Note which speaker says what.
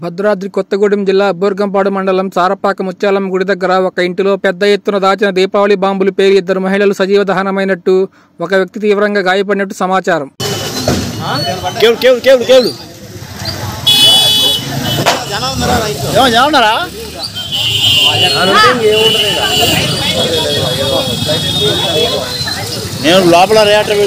Speaker 1: భద్రాద్రి కొత్తగూడెం జిల్లా బోర్గంపాడు మండలం సారపాక ముత్యాలం గుడి దగ్గర ఒక ఇంటిలో పెద్ద ఎత్తున దాచిన దీపావళి బాంబులు పేరి ఇద్దరు మహిళలు సజీవ దహనమైనట్టు ఒక వ్యక్తి తీవ్రంగా గాయపడినట్టు సమాచారం.
Speaker 2: నేను లోపల రియాక్టర్